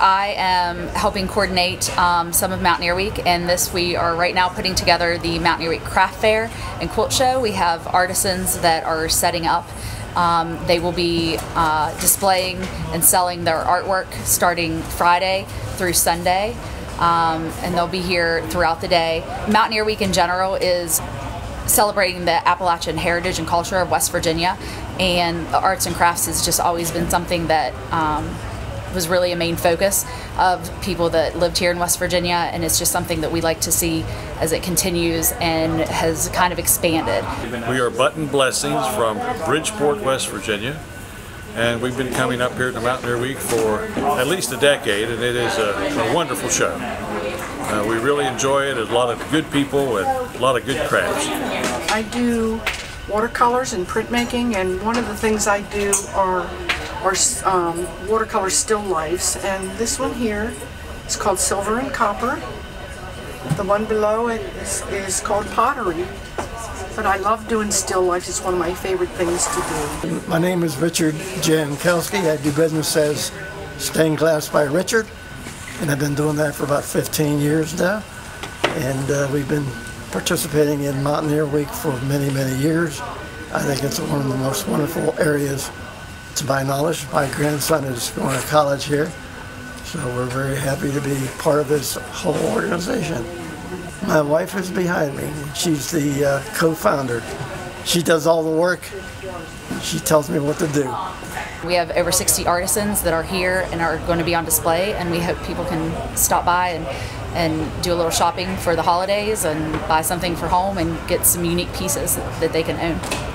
I am helping coordinate um, some of Mountaineer Week, and this we are right now putting together the Mountaineer Week Craft Fair and Quilt Show. We have artisans that are setting up. Um, they will be uh, displaying and selling their artwork starting Friday through Sunday, um, and they'll be here throughout the day. Mountaineer Week in general is celebrating the Appalachian heritage and culture of West Virginia, and the arts and crafts has just always been something that um, was really a main focus of people that lived here in West Virginia, and it's just something that we like to see as it continues and has kind of expanded. We are Button Blessings from Bridgeport, West Virginia, and we've been coming up here to Mountaineer Week for at least a decade, and it is a, a wonderful show. Uh, we really enjoy it. There's a lot of good people and a lot of good crafts. I do watercolors and printmaking, and one of the things I do are are um, watercolor still lifes, and this one here is called Silver and Copper. The one below it is, is called Pottery. But I love doing still lifes. It's one of my favorite things to do. My name is Richard Jankowski. I do business as Stained Glass by Richard, and I've been doing that for about 15 years now. And uh, we've been participating in Mountaineer Week for many, many years. I think it's one of the most wonderful areas to my knowledge. My grandson is going to college here, so we're very happy to be part of this whole organization. My wife is behind me. She's the uh, co-founder. She does all the work. She tells me what to do. We have over 60 artisans that are here and are going to be on display, and we hope people can stop by and, and do a little shopping for the holidays and buy something for home and get some unique pieces that they can own.